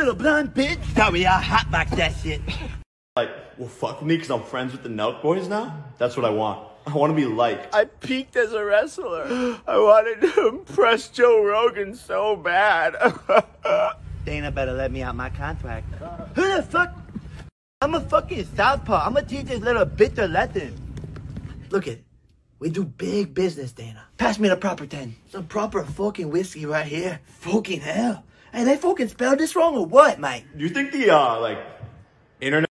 Little blonde bitch. Sorry, I hotbox that shit. Like, well, fuck me because I'm friends with the Nelk boys now? That's what I want. I want to be like. I peaked as a wrestler. I wanted to impress Joe Rogan so bad. Dana better let me out my contract. Who the fuck? I'm a fucking southpaw. I'm gonna teach this little bitch a lesson. Look it. We do big business, Dana. Pass me the proper 10. Some proper fucking whiskey right here. Fucking hell. Hey, they fucking spelled this wrong or what, mate? You think the, uh, like, internet